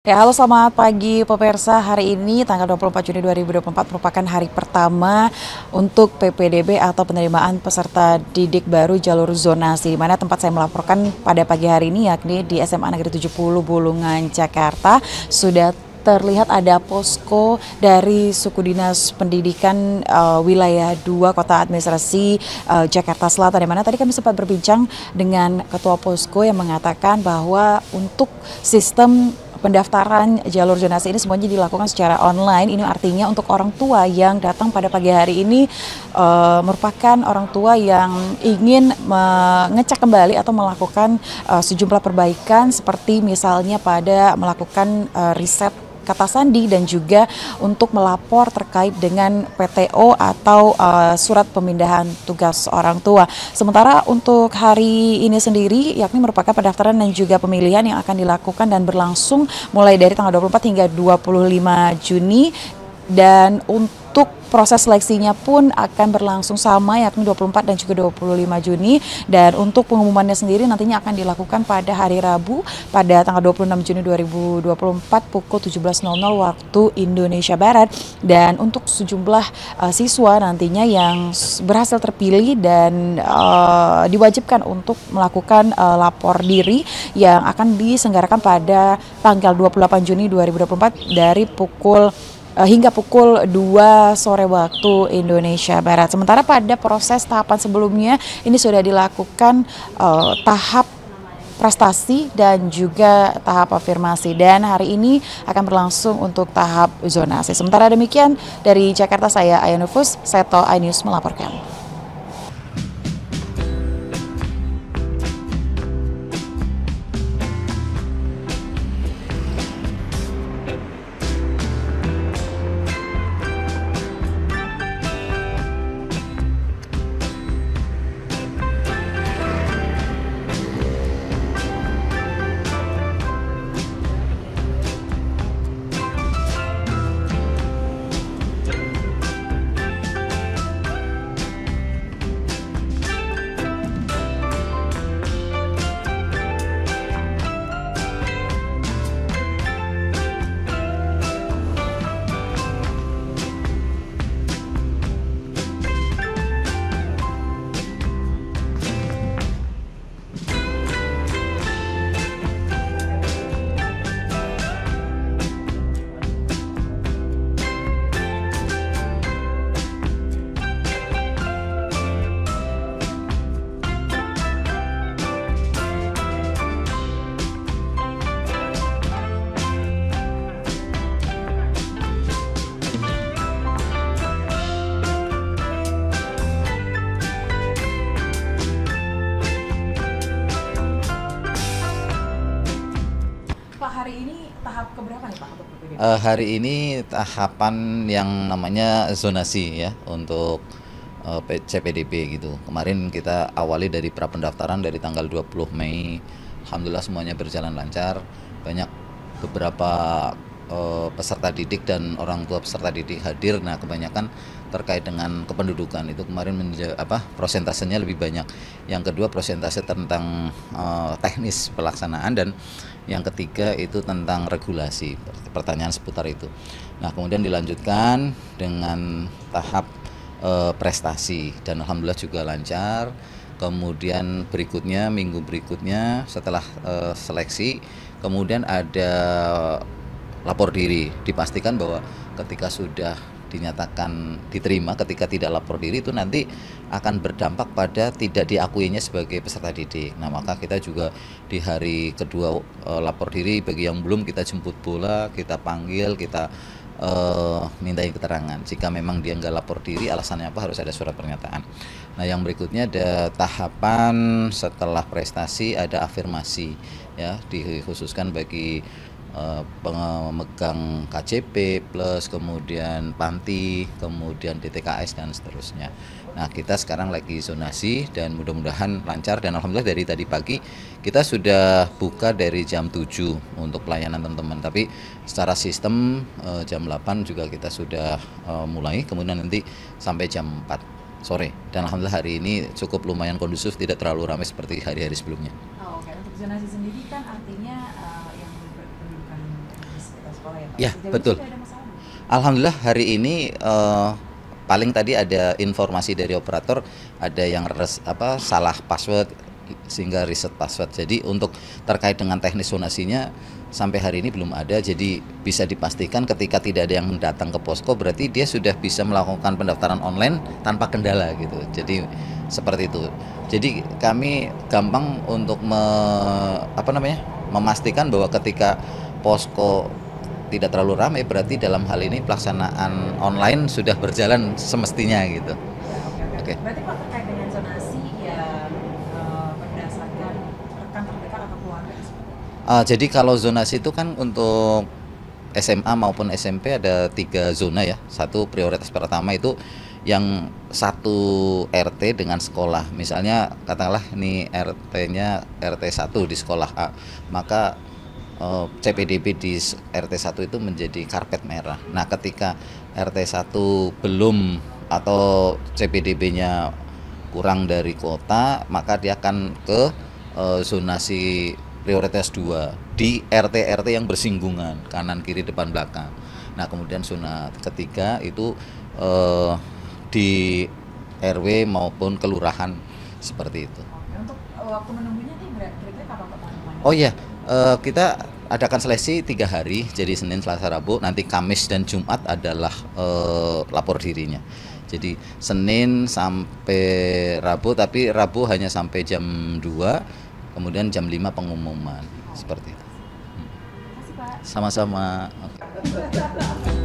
Ya, halo selamat pagi pemirsa. Hari ini tanggal 24 Juni 2024 merupakan hari pertama untuk PPDB atau penerimaan peserta didik baru jalur zonasi di mana tempat saya melaporkan pada pagi hari ini yakni di SMA Negeri 70 Bulungan Jakarta sudah terlihat ada posko dari suku dinas pendidikan uh, wilayah 2 kota administrasi uh, Jakarta Selatan di mana tadi kami sempat berbincang dengan ketua posko yang mengatakan bahwa untuk sistem pendaftaran jalur zonasi ini semuanya dilakukan secara online. Ini artinya untuk orang tua yang datang pada pagi hari ini uh, merupakan orang tua yang ingin mengecek kembali atau melakukan uh, sejumlah perbaikan seperti misalnya pada melakukan uh, riset kata sandi dan juga untuk melapor terkait dengan PTO atau uh, surat pemindahan tugas orang tua. Sementara untuk hari ini sendiri yakni merupakan pendaftaran dan juga pemilihan yang akan dilakukan dan berlangsung mulai dari tanggal 24 hingga 25 Juni dan untuk proses seleksinya pun akan berlangsung sama yakni 24 dan juga 25 Juni. Dan untuk pengumumannya sendiri nantinya akan dilakukan pada hari Rabu pada tanggal 26 Juni 2024 pukul 17.00 waktu Indonesia Barat. Dan untuk sejumlah uh, siswa nantinya yang berhasil terpilih dan uh, diwajibkan untuk melakukan uh, lapor diri yang akan diselenggarakan pada tanggal 28 Juni 2024 dari pukul hingga pukul 2 sore waktu Indonesia Barat. Sementara pada proses tahapan sebelumnya ini sudah dilakukan uh, tahap prestasi dan juga tahap afirmasi dan hari ini akan berlangsung untuk tahap zonasi. Sementara demikian dari Jakarta saya Ayanufus, Seto iNews melaporkan. Tahap keberapa nih Pak untuk Uh, hari ini tahapan yang namanya zonasi ya untuk uh, eh, CPDB gitu. Kemarin kita awali dari pra pendaftaran dari tanggal 20 Mei. Alhamdulillah semuanya berjalan lancar. Banyak beberapa uh, peserta didik dan orang tua peserta didik hadir. Nah, kebanyakan terkait dengan kependudukan itu kemarin menja apa prosentasenya lebih banyak. Yang kedua prosentase tentang uh, teknis pelaksanaan dan yang ketiga itu tentang regulasi, pertanyaan seputar itu. Nah, kemudian dilanjutkan dengan tahap e, prestasi dan alhamdulillah juga lancar. Kemudian berikutnya minggu berikutnya setelah e, seleksi, kemudian ada lapor diri. Dipastikan bahwa ketika sudah dinyatakan diterima ketika tidak lapor diri itu nanti akan berdampak pada tidak diakuinya sebagai peserta didik. Nah, maka kita juga di hari kedua e, lapor diri bagi yang belum kita jemput bola, kita panggil, kita e, mintai keterangan. Jika memang dia nggak lapor diri, alasannya apa harus ada surat pernyataan. Nah, yang berikutnya ada tahapan setelah prestasi ada afirmasi ya dikhususkan bagi uh, pemegang KCP plus kemudian Panti, kemudian DTKS dan seterusnya. Nah, kita sekarang lagi zonasi dan mudah-mudahan lancar dan alhamdulillah dari tadi pagi kita sudah buka dari jam 7 untuk pelayanan teman-teman. Tapi secara sistem uh, jam 8 juga kita sudah uh, mulai kemudian nanti sampai jam 4 sore dan alhamdulillah hari ini cukup lumayan kondusif tidak terlalu ramai seperti hari-hari sebelumnya. Oh, Oke, okay. untuk zonasi sendiri kan artinya uh, sekolah ya Pak? Ya, Sejauh betul. Alhamdulillah hari ini eh, paling tadi ada informasi dari operator ada yang res, apa salah password sehingga reset password. Jadi untuk terkait dengan teknis zonasinya sampai hari ini belum ada. Jadi bisa dipastikan ketika tidak ada yang datang ke posko berarti dia sudah bisa melakukan pendaftaran online tanpa kendala gitu. Jadi seperti itu. Jadi kami gampang untuk me, apa namanya memastikan bahwa ketika posko tidak terlalu ramai berarti dalam hal ini pelaksanaan online sudah berjalan semestinya gitu. Oke. Berarti Pak terkait dengan zonasi yang eh, berdasarkan rekan terdekat atau keluarga? Uh, jadi kalau zonasi itu kan untuk SMA maupun SMP ada tiga zona ya. Satu prioritas pertama itu yang satu RT dengan sekolah. Misalnya katakanlah ini RT-nya RT 1 di sekolah A, maka eh, CPDB di RT 1 itu menjadi karpet merah. Nah, ketika RT 1 belum atau CPDB-nya kurang dari kota, maka dia akan ke eh, zonasi prioritas 2 di RT-RT yang bersinggungan kanan kiri depan belakang. Nah, kemudian zona ketiga itu eh, di RW maupun kelurahan seperti itu. Untuk eh, waktu menunggunya nih ber- kira-kira kapan Pak pengumumannya? Oh iya, eh, kita adakan seleksi tiga hari, jadi Senin, Selasa, Rabu. Nanti Kamis dan Jumat adalah eh, lapor dirinya. Jadi Senin sampai Rabu, tapi Rabu hanya sampai jam 2, kemudian jam 5 pengumuman. Seperti itu. Pak. Sama-sama. Oke.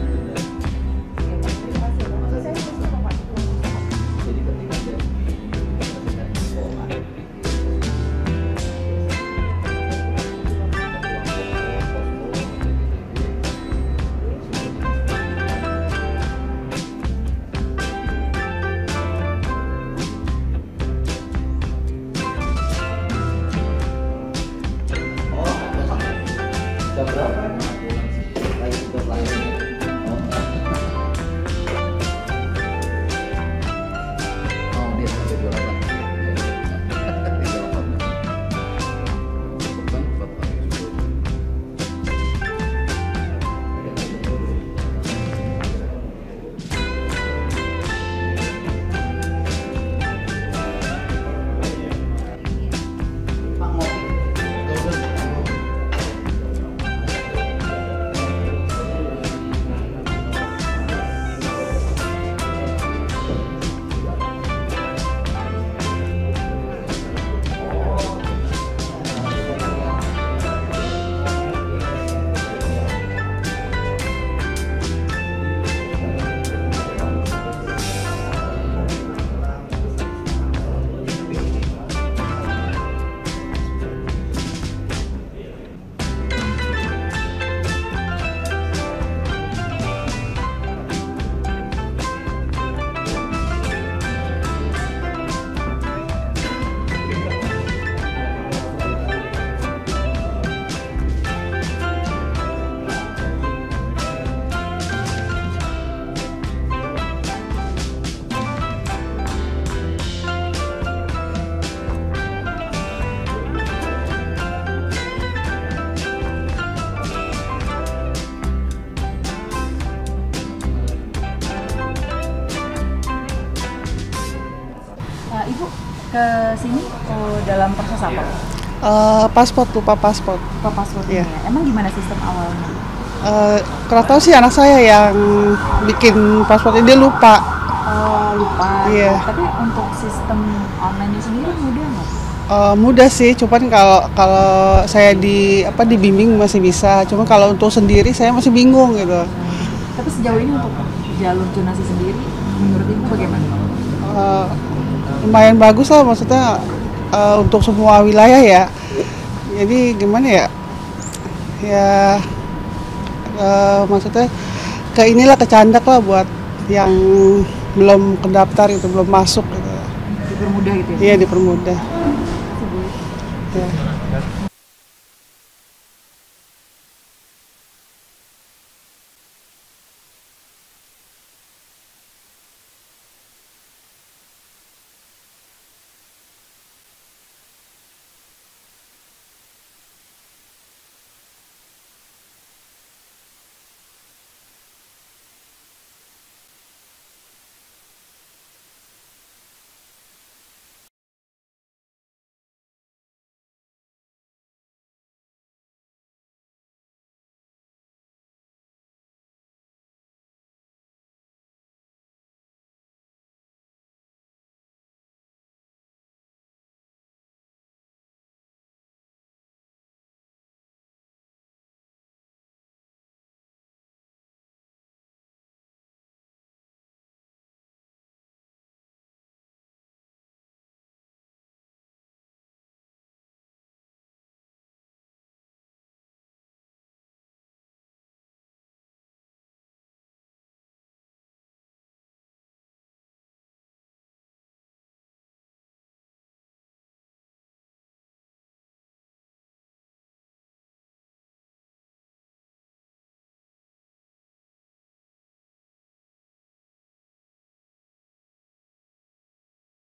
Ke sini oh, dalam proses apa? Eh, paspor lupa paspor. Apa passwordnya? Iya. ya? Emang gimana sistem awalnya? Uh, kurang tahu sih anak saya yang bikin paspor ini dia lupa. Oh, lupa. Iya. Tapi untuk sistem online sendiri mudah nggak? Eh, mudah sih, cuman kalau kalau saya di apa dibimbing masih bisa. Cuma kalau untuk sendiri saya masih bingung gitu. Tapi sejauh ini untuk jalur zonasi sendiri, menurut Ibu bagaimana? Eh, lumayan bagus lah maksudnya eh, untuk semua wilayah ya. Jadi gimana ya? Ya eh, maksudnya ke inilah kecandak lah buat yang belum kedaftar itu belum masuk gitu. Dipermudah gitu ya? Iya dipermudah. Bu. Ya.